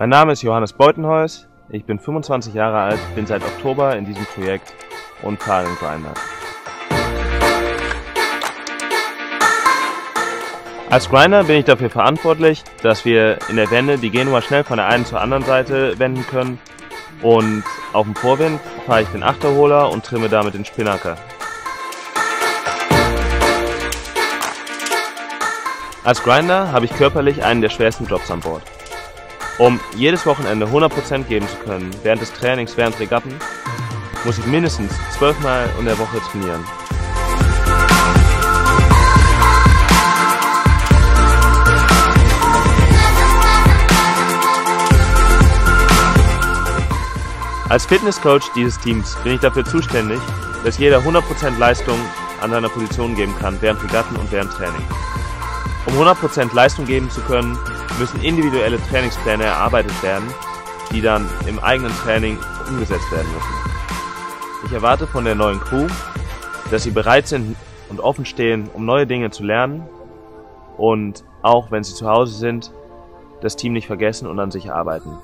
Mein Name ist Johannes Beutenhäus, ich bin 25 Jahre alt, bin seit Oktober in diesem Projekt und fahre den Grinder. Als Grinder bin ich dafür verantwortlich, dass wir in der Wende die Genua schnell von der einen zur anderen Seite wenden können und auf dem Vorwind fahre ich den Achterholer und trimme damit den Spinnaker. Als Grinder habe ich körperlich einen der schwersten Jobs an Bord. Um jedes Wochenende 100% geben zu können während des Trainings während Regatten, muss ich mindestens zwölfmal in der Woche trainieren. Als Fitnesscoach dieses Teams bin ich dafür zuständig, dass jeder 100% Leistung an seiner Position geben kann während Regatten und während Training. Um 100% Leistung geben zu können, müssen individuelle Trainingspläne erarbeitet werden, die dann im eigenen Training umgesetzt werden müssen. Ich erwarte von der neuen Crew, dass sie bereit sind und offen stehen, um neue Dinge zu lernen und auch wenn sie zu Hause sind, das Team nicht vergessen und an sich arbeiten.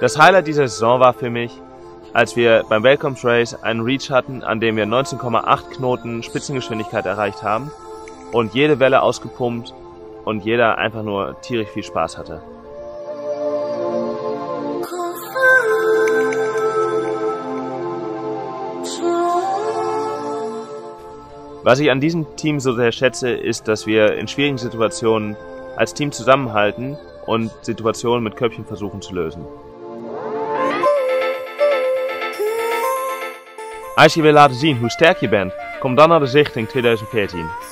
Das Highlight dieser Saison war für mich, als wir beim Welcomes Race einen Reach hatten, an dem wir 19,8 Knoten Spitzengeschwindigkeit erreicht haben und jede Welle ausgepumpt und jeder einfach nur tierisch viel Spaß hatte. Was ich an diesem Team so sehr schätze, ist, dass wir in schwierigen Situationen als Team zusammenhalten und Situationen mit Köpfchen versuchen zu lösen. Als je wil laten zien hoe sterk je bent, kom dan naar de Zichting 2014.